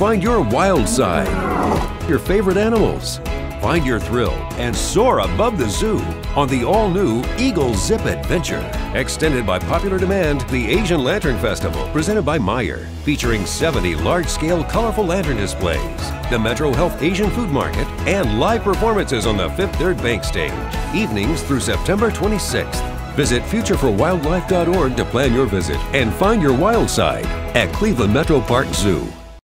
find your wild side, your favorite animals. Find your thrill and soar above the zoo on the all-new Eagle Zip Adventure. Extended by popular demand, the Asian Lantern Festival, presented by Meijer, featuring 70 large-scale colorful lantern displays, the MetroHealth Asian Food Market, and live performances on the Fifth Third Bank stage, evenings through September 26th. Visit futureforwildlife.org to plan your visit and find your wild side at Cleveland Metroparks Zoo.